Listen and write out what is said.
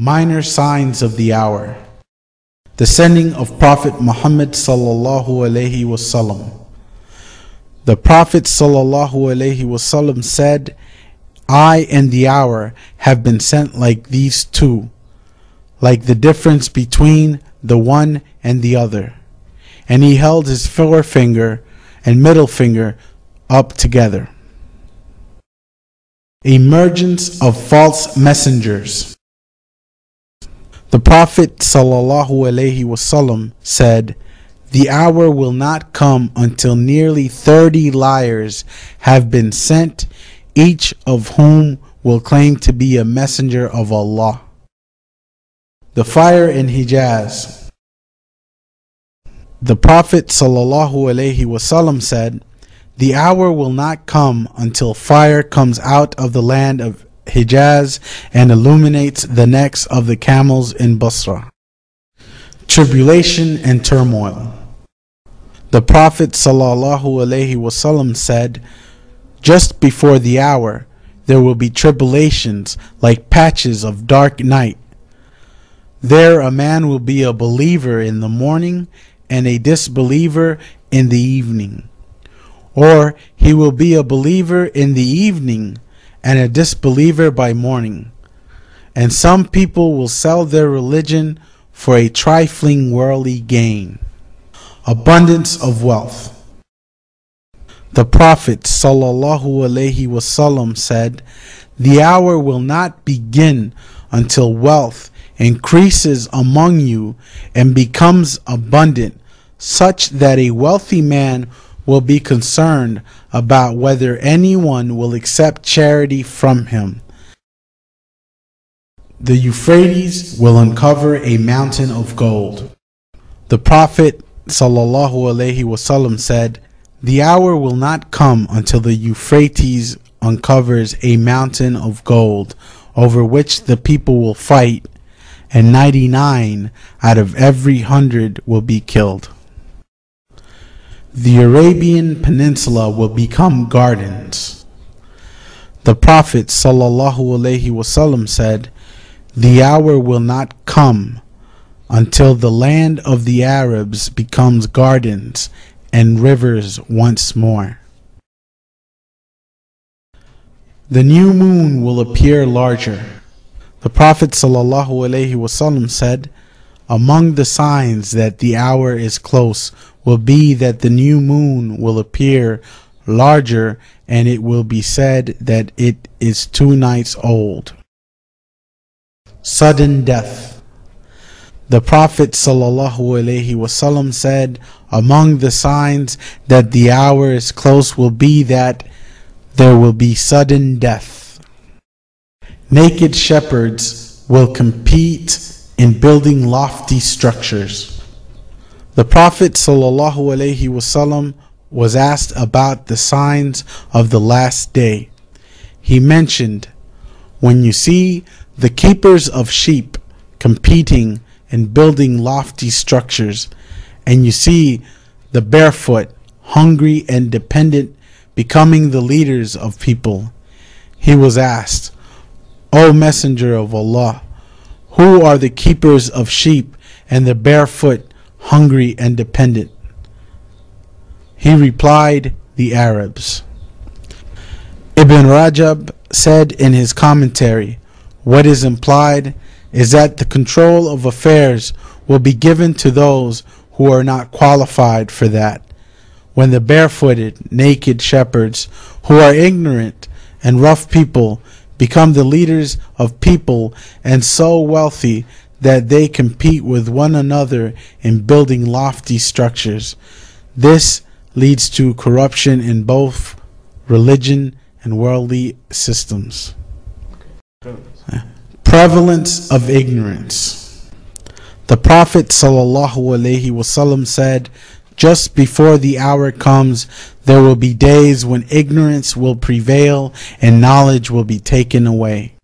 Minor signs of the hour. The sending of Prophet Muhammad sallallahu alaihi wasallam. The Prophet sallallahu alaihi wasallam said, I and the hour have been sent like these two, like the difference between the one and the other. And he held his forefinger and middle finger up together. Emergence of false messengers. The Prophet ﷺ said, The hour will not come until nearly 30 liars have been sent, each of whom will claim to be a messenger of Allah. The fire in Hijaz. The Prophet ﷺ said, The hour will not come until fire comes out of the land of Hijaz and illuminates the necks of the camels in Basra. Tribulation and turmoil. The Prophet ﷺ said, Just before the hour, there will be tribulations like patches of dark night. There a man will be a believer in the morning and a disbeliever in the evening. Or he will be a believer in the evening and a disbeliever by morning. And some people will sell their religion for a trifling worldly gain. Abundance of wealth. The Prophet ﷺ said, The hour will not begin until wealth increases among you and becomes abundant, such that a wealthy man will be concerned about whether anyone will accept charity from him. The Euphrates will uncover a mountain of gold. The Prophet ﷺ said, The hour will not come until the Euphrates uncovers a mountain of gold over which the people will fight, and 99 out of every hundred will be killed the Arabian Peninsula will become gardens. The Prophet ﷺ said, The hour will not come until the land of the Arabs becomes gardens and rivers once more. The new moon will appear larger. The Prophet ﷺ said, Among the signs that the hour is close will be that the new moon will appear larger and it will be said that it is two nights old. Sudden death. The Prophet ﷺ said, Among the signs that the hour is close will be that there will be sudden death. Naked shepherds will compete in building lofty structures. The Prophet ﷺ was asked about the signs of the last day. He mentioned, When you see the keepers of sheep competing and building lofty structures, and you see the barefoot, hungry, and dependent becoming the leaders of people, he was asked, O Messenger of Allah, who are the keepers of sheep and the barefoot hungry and dependent? He replied, The Arabs. Ibn Rajab said in his commentary, What is implied is that the control of affairs will be given to those who are not qualified for that. When the barefooted, naked shepherds, who are ignorant and rough people, become the leaders of people and so wealthy that they compete with one another in building lofty structures. This leads to corruption in both religion and worldly systems. Prevalence of ignorance. The Prophet ﷺ said, Just before the hour comes, there will be days when ignorance will prevail and knowledge will be taken away.